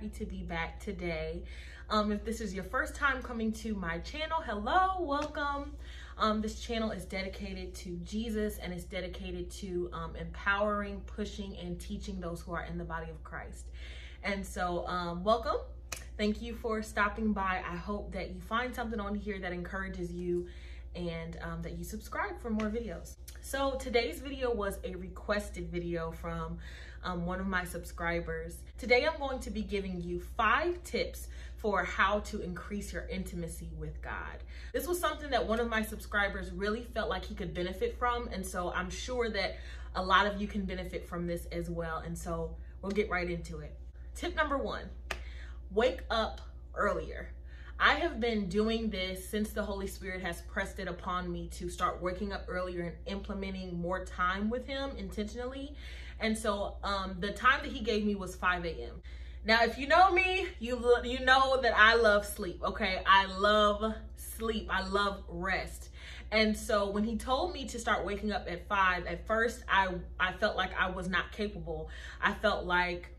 happy to be back today. Um, if this is your first time coming to my channel, hello, welcome. Um, this channel is dedicated to Jesus and it's dedicated to um, empowering, pushing, and teaching those who are in the body of Christ. And so, um, welcome. Thank you for stopping by. I hope that you find something on here that encourages you and um, that you subscribe for more videos. So today's video was a requested video from um, one of my subscribers. Today I'm going to be giving you five tips for how to increase your intimacy with God. This was something that one of my subscribers really felt like he could benefit from and so I'm sure that a lot of you can benefit from this as well and so we'll get right into it. Tip number one, wake up earlier. Have been doing this since the Holy Spirit has pressed it upon me to start waking up earlier and implementing more time with Him intentionally. And so um, the time that He gave me was 5 a.m. Now, if you know me, you you know that I love sleep. Okay, I love sleep. I love rest. And so when he told me to start waking up at five, at first I I felt like I was not capable. I felt like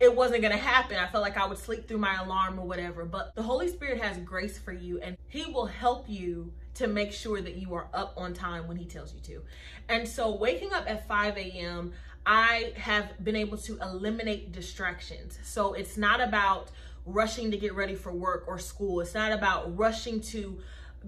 it wasn't going to happen. I felt like I would sleep through my alarm or whatever. But the Holy Spirit has grace for you and He will help you to make sure that you are up on time when He tells you to. And so waking up at 5 a.m., I have been able to eliminate distractions. So it's not about rushing to get ready for work or school. It's not about rushing to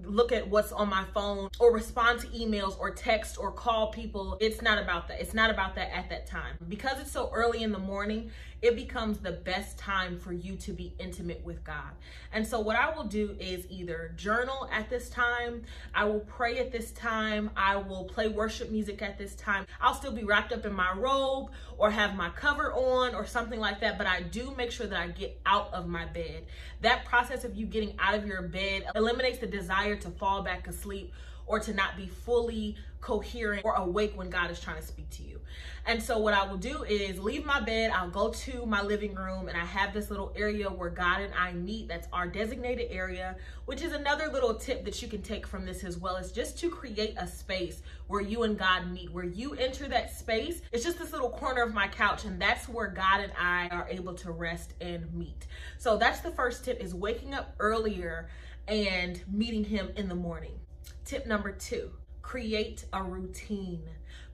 look at what's on my phone or respond to emails or text or call people. It's not about that. It's not about that at that time. Because it's so early in the morning, it becomes the best time for you to be intimate with God. And so what I will do is either journal at this time, I will pray at this time, I will play worship music at this time. I'll still be wrapped up in my robe or have my cover on or something like that, but I do make sure that I get out of my bed. That process of you getting out of your bed eliminates the desire to fall back asleep or to not be fully coherent or awake when God is trying to speak to you. And so what I will do is leave my bed, I'll go to my living room and I have this little area where God and I meet. That's our designated area, which is another little tip that you can take from this as well is just to create a space where you and God meet, where you enter that space. It's just this little corner of my couch and that's where God and I are able to rest and meet. So that's the first tip is waking up earlier and meeting him in the morning. Tip number two, create a routine.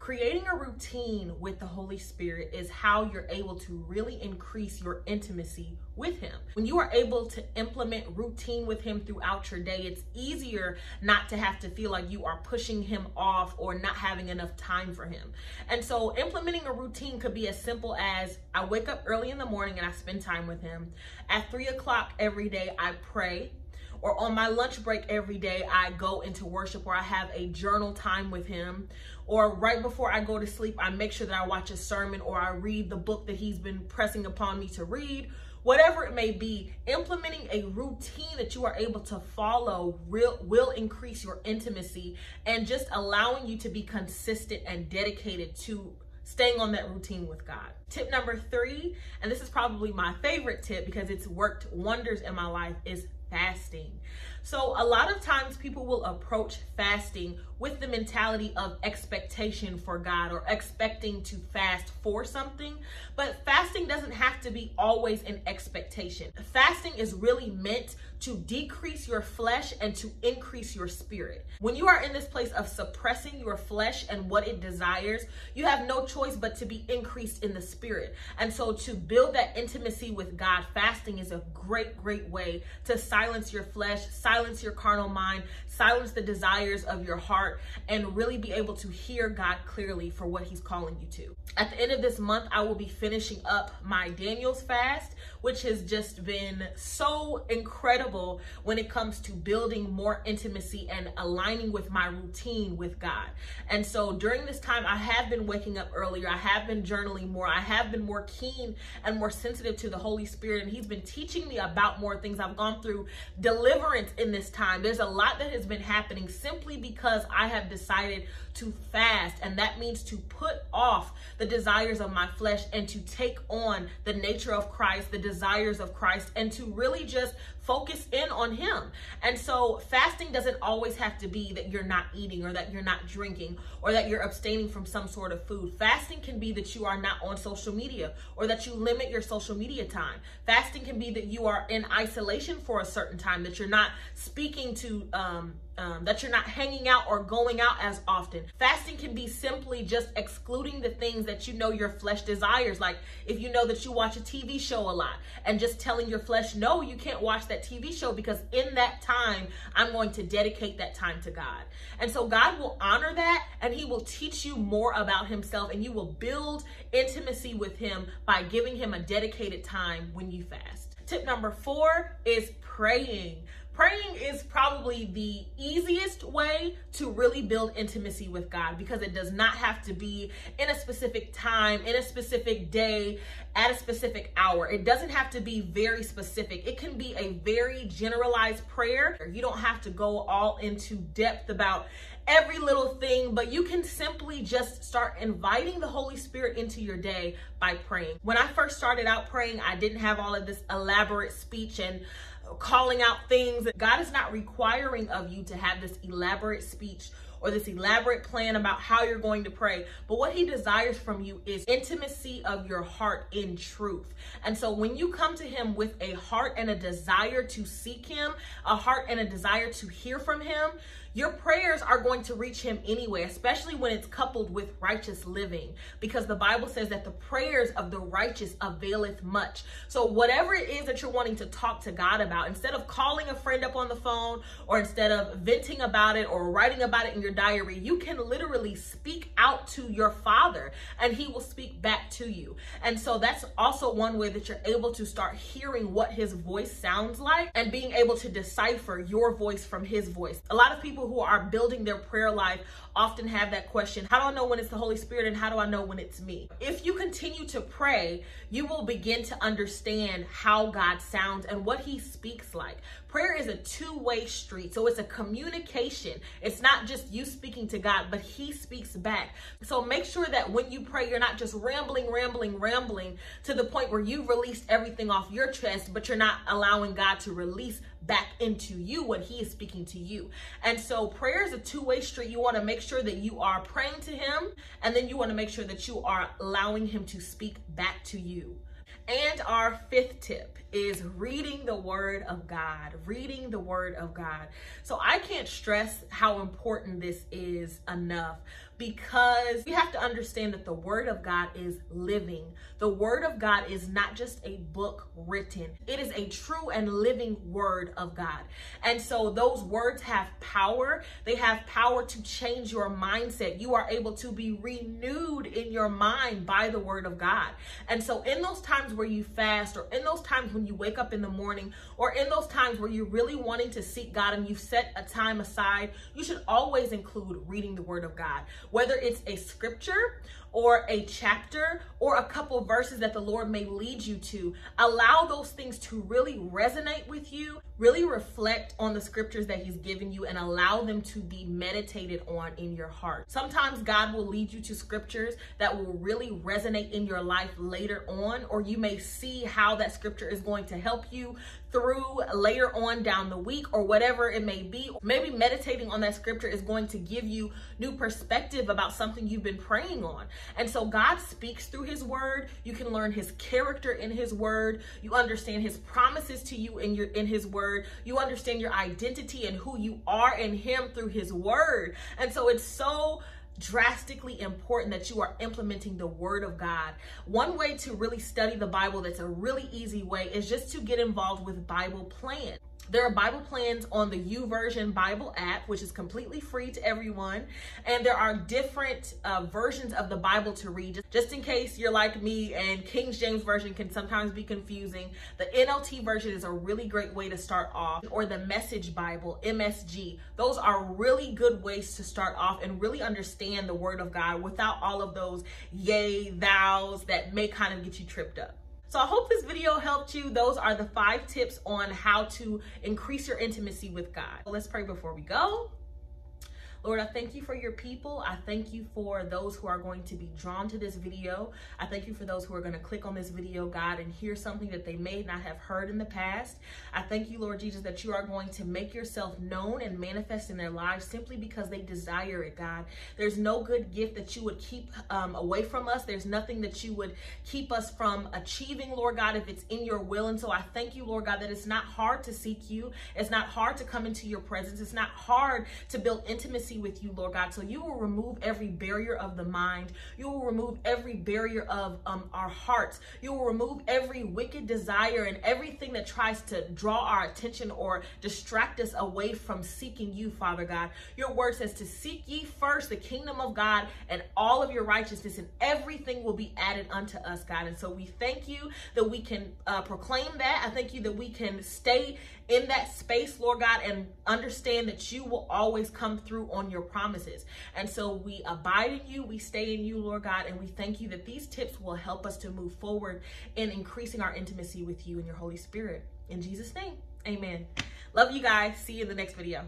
Creating a routine with the Holy Spirit is how you're able to really increase your intimacy with Him. When you are able to implement routine with Him throughout your day, it's easier not to have to feel like you are pushing Him off or not having enough time for Him. And so, implementing a routine could be as simple as I wake up early in the morning and I spend time with Him. At three o'clock every day, I pray or on my lunch break every day, I go into worship or I have a journal time with him. Or right before I go to sleep, I make sure that I watch a sermon or I read the book that he's been pressing upon me to read. Whatever it may be, implementing a routine that you are able to follow will, will increase your intimacy and just allowing you to be consistent and dedicated to staying on that routine with God. Tip number three, and this is probably my favorite tip because it's worked wonders in my life, is fasting. So, a lot of times people will approach fasting with the mentality of expectation for God or expecting to fast for something. But fasting doesn't have to be always an expectation. Fasting is really meant to decrease your flesh and to increase your spirit. When you are in this place of suppressing your flesh and what it desires, you have no choice but to be increased in the spirit. And so, to build that intimacy with God, fasting is a great, great way to silence your flesh, silence your carnal mind, silence the desires of your heart, and really be able to hear God clearly for what He's calling you to. At the end of this month, I will be finishing up my Daniel's fast, which has just been so incredible when it comes to building more intimacy and aligning with my routine with God. And so during this time, I have been waking up earlier, I have been journaling more, I have been more keen and more sensitive to the Holy Spirit, and He's been teaching me about more things. I've gone through deliverance in this time. There's a lot that has been happening simply because I have decided to fast, and that means to put off the desires of my flesh and to take on the nature of Christ, the desires of Christ and to really just focus in on him. And so fasting doesn't always have to be that you're not eating or that you're not drinking or that you're abstaining from some sort of food. Fasting can be that you are not on social media or that you limit your social media time. Fasting can be that you are in isolation for a certain time, that you're not speaking to um, um, that you're not hanging out or going out as often. Fasting can be simply just excluding the things that you know your flesh desires. Like if you know that you watch a TV show a lot and just telling your flesh, no, you can't watch that TV show because in that time, I'm going to dedicate that time to God. And so God will honor that and He will teach you more about Himself and you will build intimacy with Him by giving Him a dedicated time when you fast. Tip number four is praying. Praying is probably the easiest way to really build intimacy with God because it does not have to be in a specific time, in a specific day, at a specific hour. It doesn't have to be very specific. It can be a very generalized prayer. You don't have to go all into depth about every little thing, but you can simply just start inviting the Holy Spirit into your day by praying. When I first started out praying, I didn't have all of this elaborate speech and calling out things. God is not requiring of you to have this elaborate speech or this elaborate plan about how you're going to pray. But what he desires from you is intimacy of your heart in truth. And so when you come to him with a heart and a desire to seek him, a heart and a desire to hear from him, your prayers are going to reach him anyway, especially when it's coupled with righteous living, because the Bible says that the prayers of the righteous availeth much. So, whatever it is that you're wanting to talk to God about, instead of calling a friend up on the phone or instead of venting about it or writing about it in your diary, you can literally speak out to your Father and He will speak back to you. And so, that's also one way that you're able to start hearing what His voice sounds like and being able to decipher your voice from His voice. A lot of people who are building their prayer life often have that question How do I know when it's the Holy Spirit and how do I know when it's me? If you continue to pray, you will begin to understand how God sounds and what He speaks like. Prayer is a two way street. So it's a communication. It's not just you speaking to God, but He speaks back. So make sure that when you pray, you're not just rambling, rambling, rambling to the point where you've released everything off your chest, but you're not allowing God to release back into you when He is speaking to you. And so prayer is a two way street. You want to make sure that you are praying to Him, and then you want to make sure that you are allowing Him to speak back to you. And our fifth tip is reading the Word of God. Reading the Word of God. So I can't stress how important this is enough because you have to understand that the Word of God is living. The Word of God is not just a book written, it is a true and living Word of God. And so those words have power. They have power to change your mindset. You are able to be renewed in your mind by the Word of God. And so in those times where you fast, or in those times when you wake up in the morning, or in those times where you're really wanting to seek God and you've set a time aside, you should always include reading the Word of God whether it's a scripture or a chapter or a couple verses that the Lord may lead you to. Allow those things to really resonate with you, really reflect on the scriptures that He's given you, and allow them to be meditated on in your heart. Sometimes God will lead you to scriptures that will really resonate in your life later on, or you may see how that scripture is going to help you through later on down the week or whatever it may be. Maybe meditating on that scripture is going to give you new perspective about something you've been praying on. And so God speaks through his word. You can learn his character in his word. You understand his promises to you in your in his word. You understand your identity and who you are in him through his word. And so it's so drastically important that you are implementing the word of God. One way to really study the Bible that's a really easy way is just to get involved with Bible Plan. There are Bible plans on the YouVersion Bible app, which is completely free to everyone. And there are different uh, versions of the Bible to read. Just in case you're like me and King James Version can sometimes be confusing, the NLT version is a really great way to start off, or the Message Bible, MSG. Those are really good ways to start off and really understand the Word of God without all of those yay, thous that may kind of get you tripped up. So I hope this video helped you. Those are the five tips on how to increase your intimacy with God. Let's pray before we go. Lord, I thank you for your people. I thank you for those who are going to be drawn to this video. I thank you for those who are going to click on this video, God, and hear something that they may not have heard in the past. I thank you, Lord Jesus, that you are going to make yourself known and manifest in their lives simply because they desire it, God. There's no good gift that you would keep um, away from us. There's nothing that you would keep us from achieving, Lord God, if it's in your will. And so I thank you, Lord God, that it's not hard to seek you. It's not hard to come into your presence. It's not hard to build intimacy with you, Lord God. So you will remove every barrier of the mind. You will remove every barrier of um, our hearts. You will remove every wicked desire and everything that tries to draw our attention or distract us away from seeking you, Father God. Your word says to seek ye first the kingdom of God and all of your righteousness, and everything will be added unto us, God. And so we thank you that we can uh, proclaim that. I thank you that we can stay in that space, Lord God, and understand that you will always come through on your promises. And so we abide in you, we stay in you, Lord God, and we thank you that these tips will help us to move forward in increasing our intimacy with you and your Holy Spirit. In Jesus' name, amen. Love you guys. See you in the next video.